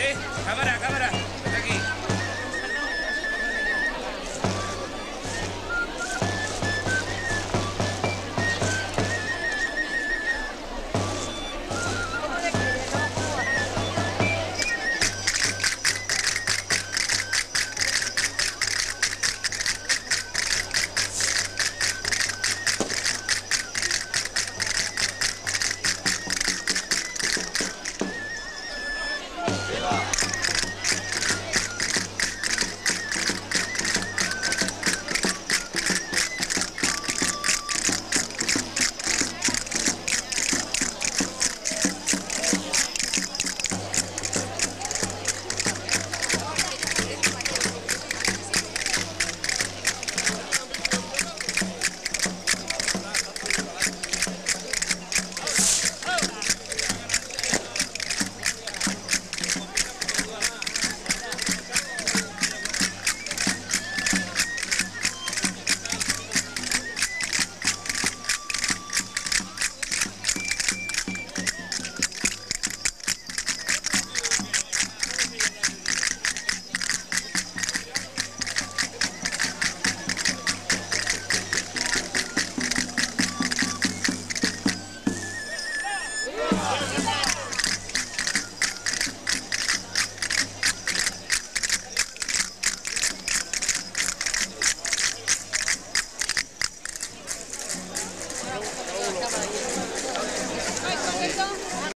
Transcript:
¿eh? Cámara, cámara. 아